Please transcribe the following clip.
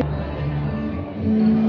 うん。